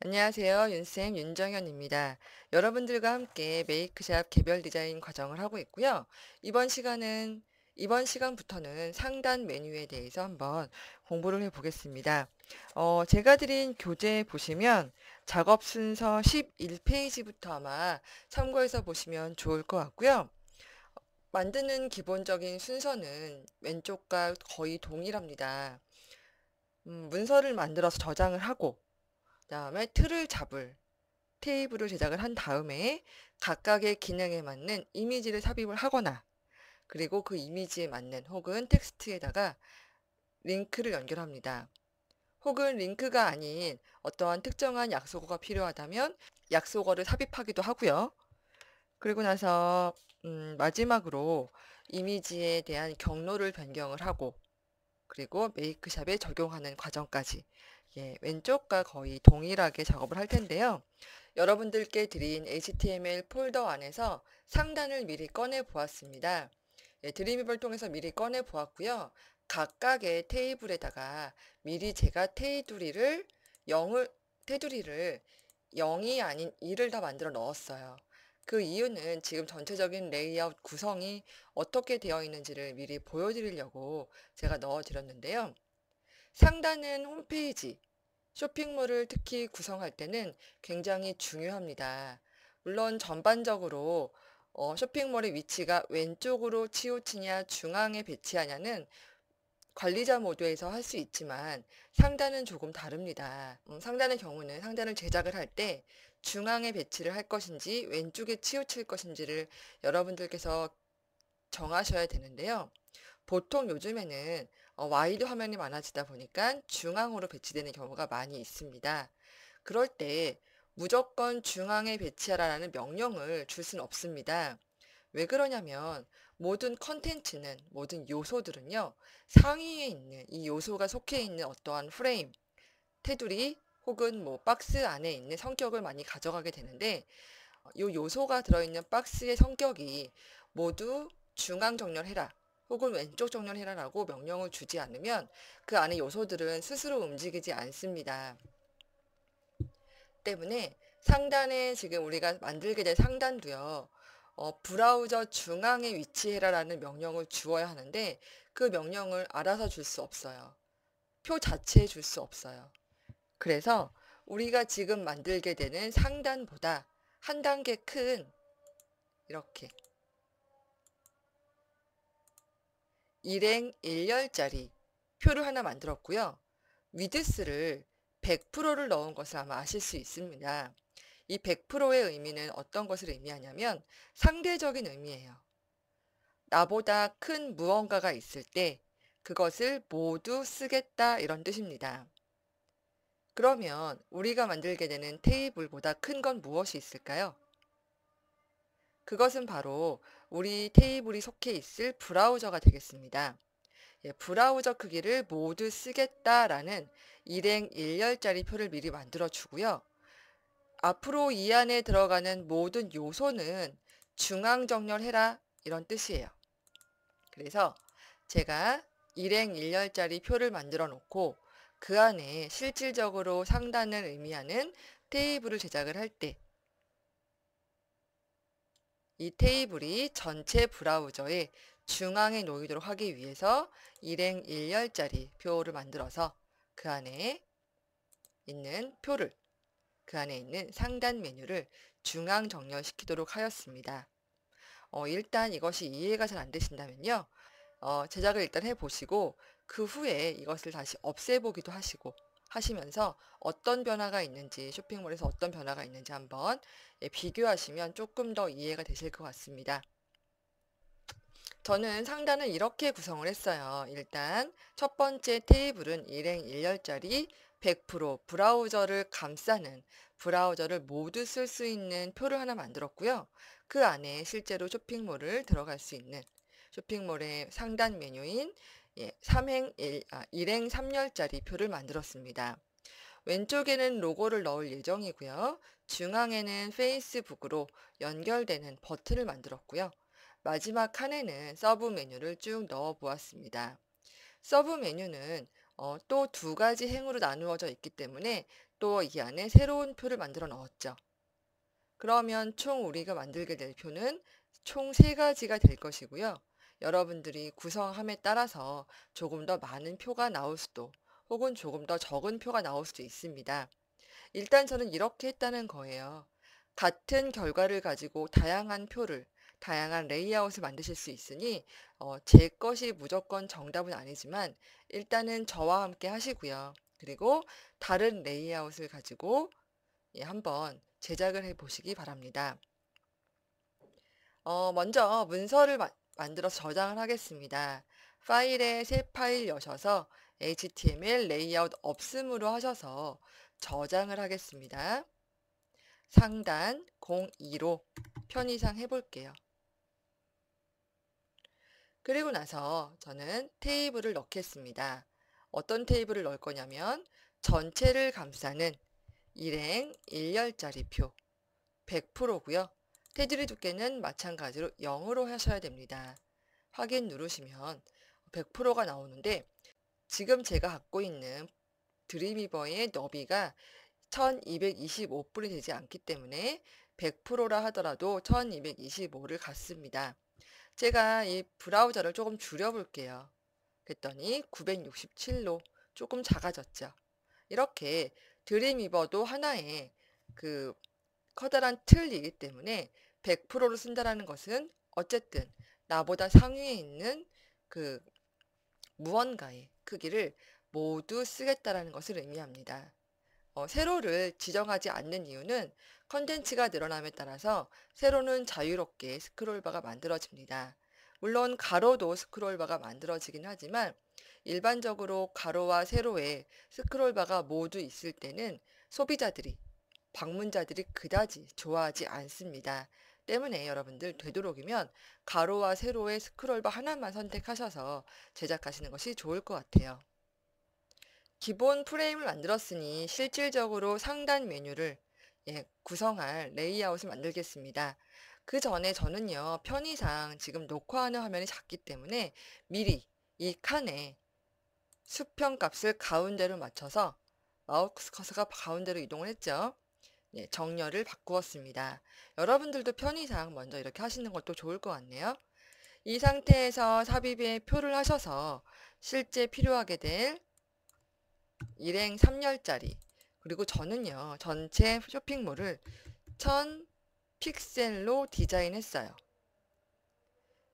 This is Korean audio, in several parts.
안녕하세요. 윤쌤 윤정현입니다. 여러분들과 함께 메이크샵 개별 디자인 과정을 하고 있고요. 이번 시간은 이번 시간부터는 상단 메뉴에 대해서 한번 공부를 해 보겠습니다. 어, 제가 드린 교재 보시면 작업 순서 11페이지부터 아마 참고해서 보시면 좋을 것 같고요. 만드는 기본적인 순서는 왼쪽과 거의 동일합니다. 음, 문서를 만들어서 저장을 하고 다음에 틀을 잡을 테이블을 제작을 한 다음에 각각의 기능에 맞는 이미지를 삽입을 하거나 그리고 그 이미지에 맞는 혹은 텍스트에다가 링크를 연결합니다. 혹은 링크가 아닌 어떠한 특정한 약속어가 필요하다면 약속어를 삽입하기도 하고요. 그리고 나서 음, 마지막으로 이미지에 대한 경로를 변경을 하고 그리고 메이크샵에 적용하는 과정까지 예, 왼쪽과 거의 동일하게 작업을 할 텐데요. 여러분들께 드린 HTML 폴더 안에서 상단을 미리 꺼내 보았습니다. 예, 드림이블 통해서 미리 꺼내 보았고요. 각각의 테이블에다가 미리 제가 테두리를 0을 테두리를 0이 아닌 2를 다 만들어 넣었어요. 그 이유는 지금 전체적인 레이아웃 구성이 어떻게 되어 있는지를 미리 보여드리려고 제가 넣어 드렸는데요. 상단은 홈페이지, 쇼핑몰을 특히 구성할 때는 굉장히 중요합니다. 물론 전반적으로 어, 쇼핑몰의 위치가 왼쪽으로 치우치냐 중앙에 배치하냐는 관리자 모드에서 할 수 있지만 상단은 조금 다릅니다. 음, 상단의 경우는 상단을 제작을 할 때 중앙에 배치를 할 것인지 왼쪽에 치우칠 것인지를 여러분들께서 정하셔야 되는데요. 보통 요즘에는 어, 와이드 화면이 많아지다 보니까 중앙으로 배치되는 경우가 많이 있습니다. 그럴 때 무조건 중앙에 배치하라는 명령을 줄 수는 없습니다. 왜 그러냐면 모든 컨텐츠는 모든 요소들은요 상위에 있는 이 요소가 속해 있는 어떠한 프레임 테두리 혹은 뭐 박스 안에 있는 성격을 많이 가져가게 되는데 이 요소가 들어있는 박스의 성격이 모두 중앙 정렬해라 혹은 왼쪽 정렬해라라고 명령을 주지 않으면 그 안에 요소들은 스스로 움직이지 않습니다. 때문에 상단에 지금 우리가 만들게 될 상단도요. 어, 브라우저 중앙에 위치해라라는 명령을 주어야 하는데 그 명령을 알아서 줄 수 없어요. 표 자체에 줄 수 없어요. 그래서 우리가 지금 만들게 되는 상단보다 한 단계 큰 이렇게 일행 1열짜리 표를 하나 만들었고요. 위드스를 100%를 넣은 것을 아마 아실 수 있습니다. 이 100%의 의미는 어떤 것을 의미하냐면 상대적인 의미예요. 나보다 큰 무언가가 있을 때 그것을 모두 쓰겠다 이런 뜻입니다. 그러면 우리가 만들게 되는 테이블보다 큰 건 무엇이 있을까요? 그것은 바로 우리 테이블이 속해 있을 브라우저가 되겠습니다. 예, 브라우저 크기를 모두 쓰겠다라는 일행 1열짜리 표를 미리 만들어 주고요. 앞으로 이 안에 들어가는 모든 요소는 중앙 정렬해라 이런 뜻이에요. 그래서 제가 일행 1열짜리 표를 만들어 놓고 그 안에 실질적으로 상단을 의미하는 테이블을 제작을 할 때 이 테이블이 전체 브라우저의 중앙에 놓이도록 하기 위해서 일행 1열짜리 표를 만들어서 그 안에 있는 표를 그 안에 있는 상단 메뉴를 중앙 정렬시키도록 하였습니다. 어, 일단 이것이 이해가 잘 안 되신다면요. 어, 제작을 일단 해보시고 그 후에 이것을 다시 없애보기도 하시고 하시면서 어떤 변화가 있는지 쇼핑몰에서 어떤 변화가 있는지 한번 예, 비교하시면 조금 더 이해가 되실 것 같습니다. 저는 상단을 이렇게 구성을 했어요. 일단 첫 번째 테이블은 일행 1열짜리 100% 브라우저를 감싸는 브라우저를 모두 쓸 수 있는 표를 하나 만들었고요. 그 안에 실제로 쇼핑몰을 들어갈 수 있는 쇼핑몰의 상단 메뉴인 예, 3행 1, 아, 1행 3열짜리 표를 만들었습니다. 왼쪽에는 로고를 넣을 예정이고요. 중앙에는 페이스북으로 연결되는 버튼을 만들었고요. 마지막 칸에는 서브 메뉴를 쭉 넣어 보았습니다. 서브 메뉴는 어, 또 두 가지 행으로 나누어져 있기 때문에 또 이 안에 새로운 표를 만들어 넣었죠. 그러면 총 우리가 만들게 될 표는 총 세 가지가 될 것이고요. 여러분들이 구성함에 따라서 조금 더 많은 표가 나올 수도 혹은 조금 더 적은 표가 나올 수도 있습니다. 일단 저는 이렇게 했다는 거예요. 같은 결과를 가지고 다양한 표를, 다양한 레이아웃을 만드실 수 있으니 어, 제 것이 무조건 정답은 아니지만 일단은 저와 함께 하시고요. 그리고 다른 레이아웃을 가지고 예, 한번 제작을 해 보시기 바랍니다. 어, 먼저 문서를 마, 만들어서 저장을 하겠습니다. 파일에 새 파일 여셔서 HTML 레이아웃 없음으로 하셔서 저장을 하겠습니다. 상단 02로 편의상 해볼게요. 그리고 나서 저는 테이블을 넣겠습니다. 어떤 테이블을 넣을 거냐면 전체를 감싸는 일행 1열짜리 표 100%고요. 테두리 두께는 마찬가지로 0으로 하셔야 됩니다. 확인 누르시면 100%가 나오는데 지금 제가 갖고 있는 드림이버의 너비가 1225불이 되지 않기 때문에 100%라 하더라도 1225를 갖습니다. 제가 이 브라우저를 조금 줄여볼게요. 그랬더니 967로 조금 작아졌죠. 이렇게 드림이버도 하나의 그 커다란 틀이기 때문에 100%로 쓴다라는 것은 어쨌든 나보다 상위에 있는 그 무언가의 크기를 모두 쓰겠다라는 것을 의미합니다. 어, 세로를 지정하지 않는 이유는 컨텐츠가 늘어남에 따라서 세로는 자유롭게 스크롤바가 만들어집니다. 물론 가로도 스크롤바가 만들어지긴 하지만 일반적으로 가로와 세로에 스크롤바가 모두 있을 때는 소비자들이 방문자들이 그다지 좋아하지 않습니다. 때문에 여러분들 되도록이면 가로와 세로의 스크롤바 하나만 선택하셔서 제작하시는 것이 좋을 것 같아요. 기본 프레임을 만들었으니 실질적으로 상단 메뉴를 예, 구성할 레이아웃을 만들겠습니다. 그 전에 저는요, 편의상 지금 녹화하는 화면이 작기 때문에 미리 이 칸에 수평 값을 가운데로 맞춰서 마우스 커서가 가운데로 이동을 했죠. 네, 정렬을 바꾸었습니다. 여러분들도 편의상 먼저 이렇게 하시는 것도 좋을 것 같네요. 이 상태에서 삽입에 표를 하셔서 실제 필요하게 될 일행 3열짜리 그리고 저는요 전체 쇼핑몰을 1000 픽셀로 디자인했어요.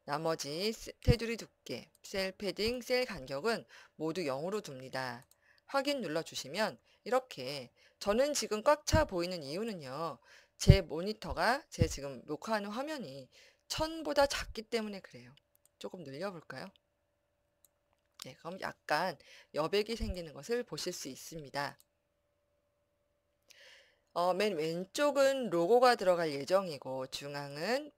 나머지 테두리 두께, 셀 패딩, 셀 간격은 모두 0으로 둡니다. 확인 눌러주시면 이렇게 저는 지금 꽉 차 보이는 이유는요. 제 모니터가 제 지금 녹화하는 화면이 1000보다 작기 때문에 그래요. 조금 늘려볼까요? 네, 그럼 약간 여백이 생기는 것을 보실 수 있습니다. 어, 맨 왼쪽은 로고가 들어갈 예정이고 중앙은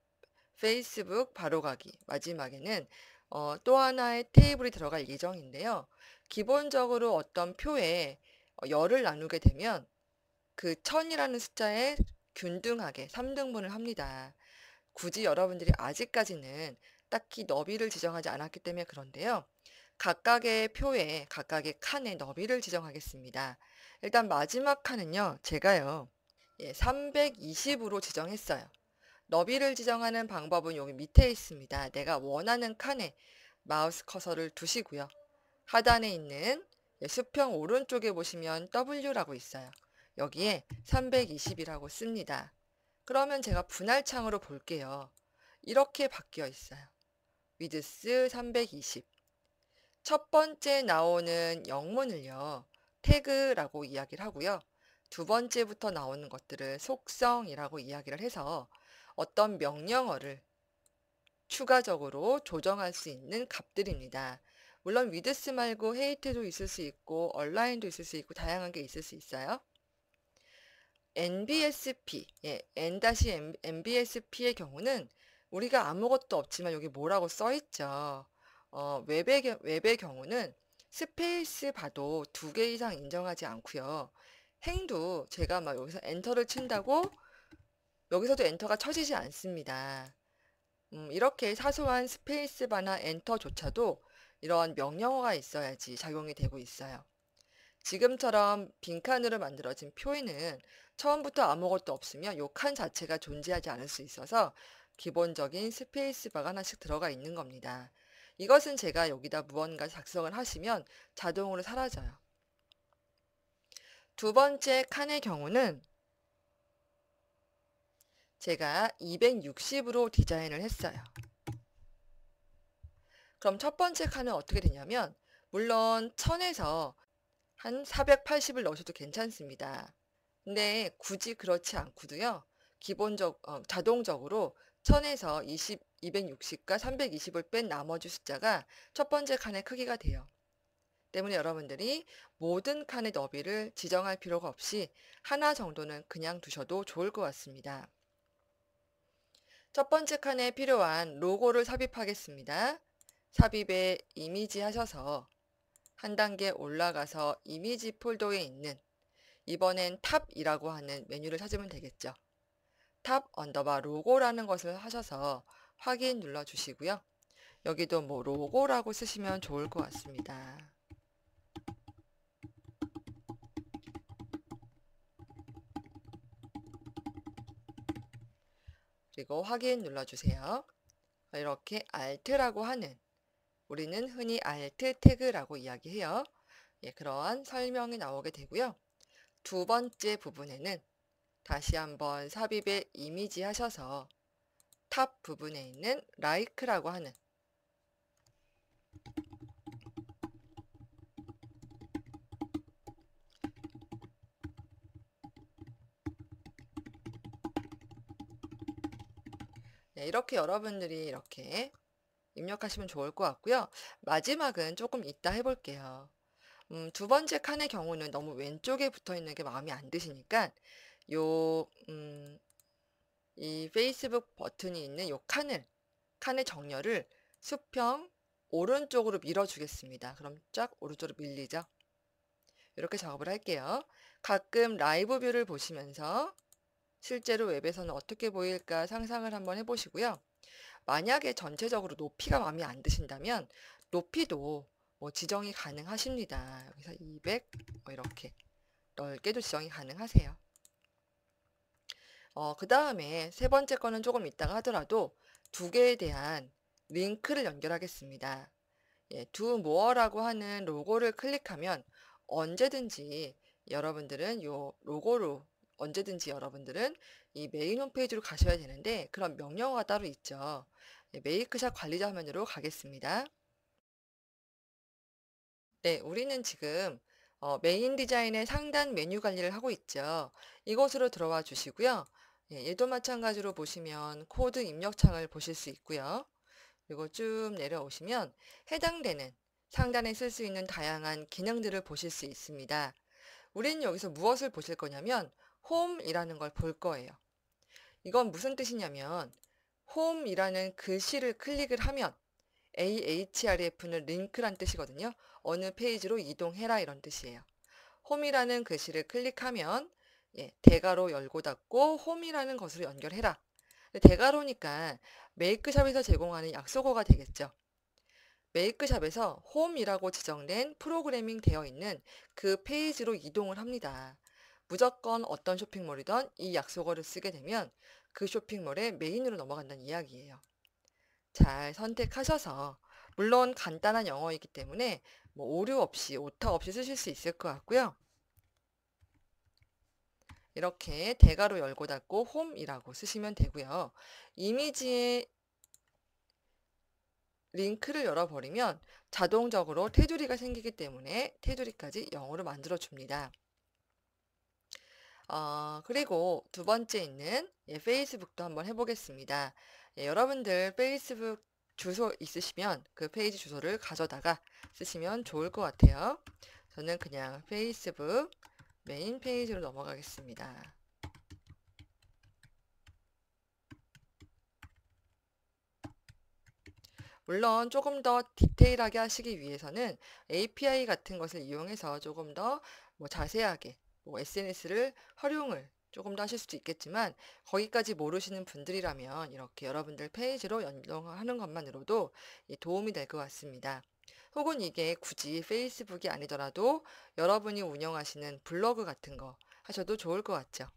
페이스북 바로가기 마지막에는 어, 또 하나의 테이블이 들어갈 예정인데요. 기본적으로 어떤 표에 어, 열을 나누게 되면 그 천이라는 숫자에 균등하게 3등분을 합니다. 굳이 여러분들이 아직까지는 딱히 너비를 지정하지 않았기 때문에 그런데요. 각각의 표에 각각의 칸에 너비를 지정하겠습니다. 일단 마지막 칸은요. 제가요. 예, 320으로 지정했어요. 너비를 지정하는 방법은 여기 밑에 있습니다. 내가 원하는 칸에 마우스 커서를 두시고요. 하단에 있는 예, 수평 오른쪽에 보시면 W라고 있어요. 여기에 320이라고 씁니다. 그러면 제가 분할창으로 볼게요. 이렇게 바뀌어 있어요. width 320. 첫 번째 나오는 영문을요. 태그라고 이야기를 하고요. 두 번째부터 나오는 것들을 속성이라고 이야기를 해서 어떤 명령어를 추가적으로 조정할 수 있는 값들입니다. 물론 위드스 말고 헤이트도 있을 수 있고 얼라인도 있을 수 있고 다양한 게 있을 수 있어요. NBSP, 예, N-MBSP의 경우는 우리가 아무것도 없지만 여기 뭐라고 써 있죠. 어, 웹의, 웹의 경우는 스페이스 바도 두 개 이상 인정하지 않고요. 행도 제가 막 여기서 엔터를 친다고 여기서도 엔터가 쳐지지 않습니다. 음, 이렇게 사소한 스페이스 바나 엔터조차도 이런 명령어가 있어야지 작용이 되고 있어요. 지금처럼 빈칸으로 만들어진 표에는 처음부터 아무것도 없으면 요 칸 자체가 존재하지 않을 수 있어서 기본적인 스페이스바가 하나씩 들어가 있는 겁니다. 이것은 제가 여기다 무언가 작성을 하시면 자동으로 사라져요. 두 번째 칸의 경우는 제가 260으로 디자인을 했어요. 그럼 첫 번째 칸은 어떻게 되냐면 물론 1000에서 한 480을 넣으셔도 괜찮습니다. 근데 굳이 그렇지 않고도요. 기본적 어, 자동적으로 1000에서 20, 260과 320을 뺀 나머지 숫자가 첫 번째 칸의 크기가 돼요. 때문에 여러분들이 모든 칸의 너비를 지정할 필요가 없이 하나 정도는 그냥 두셔도 좋을 것 같습니다. 첫 번째 칸에 필요한 로고를 삽입하겠습니다. 삽입에 이미지 하셔서 한 단계 올라가서 이미지 폴더에 있는 이번엔 top이라고 하는 메뉴를 찾으면 되겠죠. top 언더바 로고라는 것을 하셔서 확인 눌러 주시고요. 여기도 뭐 로고라고 쓰시면 좋을 것 같습니다. 그리고 확인 눌러주세요. 이렇게 Alt라고 하는 우리는 흔히 Alt 태그라고 이야기해요. 예, 그러한 설명이 나오게 되고요. 두 번째 부분에는 다시 한번 삽입에 이미지 하셔서 top 부분에 있는 like라고 하는 네, 이렇게 여러분들이 이렇게 입력하시면 좋을 것 같고요. 마지막은 조금 이따 해볼게요. 음, 두 번째 칸의 경우는 너무 왼쪽에 붙어 있는 게 마음에 안 드시니까 요, 음, 이 페이스북 버튼이 있는 요 칸을, 칸의 정렬을 수평 오른쪽으로 밀어주겠습니다. 그럼 쫙 오른쪽으로 밀리죠? 이렇게 작업을 할게요. 가끔 live view를 보시면서 실제로 웹에서는 어떻게 보일까 상상을 한번 해보시고요. 만약에 전체적으로 높이가 마음에 안 드신다면 높이도 뭐 지정이 가능하십니다. 여기서 200 뭐 이렇게 넓게도 지정이 가능하세요. 어, 그 다음에 세 번째 거는 조금 이따가 하더라도 두 개에 대한 링크를 연결하겠습니다. 예, 두 모어라고 하는 로고를 클릭하면 언제든지 여러분들은 이 로고로 언제든지 여러분들은 이 메인 홈페이지로 가셔야 되는데 그런 명령어가 따로 있죠. 네, 메이크샵 관리자 화면으로 가겠습니다. 네, 우리는 지금 어, 메인 디자인의 상단 메뉴 관리를 하고 있죠. 이곳으로 들어와 주시고요. 예, 얘도 마찬가지로 보시면 코드 입력창을 보실 수 있고요. 그리고 쭉 내려오시면 해당되는 상단에 쓸 수 있는 다양한 기능들을 보실 수 있습니다. 우리는 여기서 무엇을 보실 거냐면 홈이라는 걸 볼 거예요. 이건 무슨 뜻이냐면 홈이라는 글씨를 클릭을 하면 a href는 링크란 뜻이거든요. 어느 페이지로 이동해라 이런 뜻이에요. 홈이라는 글씨를 클릭하면 예, 대괄호 열고 닫고 홈이라는 것으로 연결해라. 대괄호니까 메이크샵에서 제공하는 약속어가 되겠죠. 메이크샵에서 홈이라고 지정된 프로그래밍 되어 있는 그 페이지로 이동을 합니다. 무조건 어떤 쇼핑몰이든 이 약속어를 쓰게 되면 그 쇼핑몰의 메인으로 넘어간다는 이야기예요. 잘 선택하셔서 물론 간단한 영어이기 때문에 뭐 오류 없이 오타 없이 쓰실 수 있을 것 같고요. 이렇게 대괄호 열고 닫고 홈이라고 쓰시면 되고요. 이미지에 링크를 열어버리면 자동적으로 테두리가 생기기 때문에 테두리까지 영어로 만들어 줍니다. 어, 그리고 두 번째 있는 예, 페이스북도 한번 해보겠습니다. 예, 여러분들 페이스북 주소 있으시면 그 페이지 주소를 가져다가 쓰시면 좋을 것 같아요. 저는 그냥 페이스북 메인 페이지로 넘어가겠습니다. 물론 조금 더 디테일하게 하시기 위해서는 API 같은 것을 이용해서 조금 더 뭐 자세하게 뭐 SNS를 활용을 조금 더 하실 수도 있겠지만 거기까지 모르시는 분들이라면 이렇게 여러분들 페이지로 연동하는 것만으로도 도움이 될 것 같습니다. 혹은 이게 굳이 페이스북이 아니더라도 여러분이 운영하시는 블로그 같은 거 하셔도 좋을 것 같죠.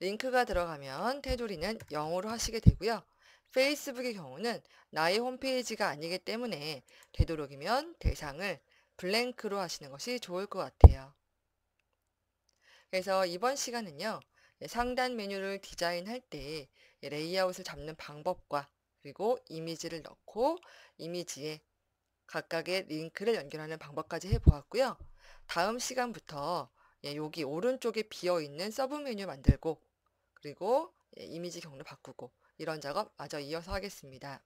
링크가 들어가면 테두리는 0으로 하시게 되고요. 페이스북의 경우는 나의 홈페이지가 아니기 때문에 되도록이면 대상을 blank로 하시는 것이 좋을 것 같아요. 그래서 이번 시간은요. 상단 메뉴를 디자인할 때 레이아웃을 잡는 방법과 그리고 이미지를 넣고 이미지에 각각의 링크를 연결하는 방법까지 해보았고요. 다음 시간부터 예, 여기 오른쪽에 비어있는 서브 메뉴 만들고 그리고 예, 이미지 경로 바꾸고 이런 작업 마저 이어서 하겠습니다.